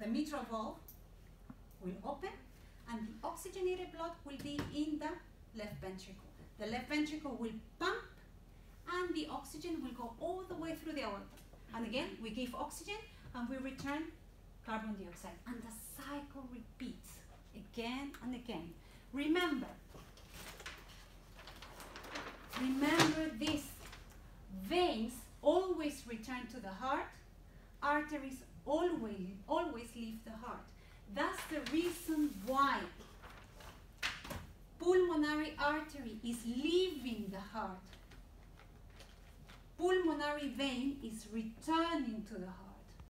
the mitral valve will open and the oxygenated blood will be in the left ventricle. The left ventricle will pump and the oxygen will go all the way through the aorta. And again, we give oxygen and we return carbon dioxide. And the cycle repeats again and again. Remember, remember this. Veins always return to the heart. Arteries always, always leave the heart. That's the reason why pulmonary artery is leaving the heart. Pulmonary vein is returning to the heart.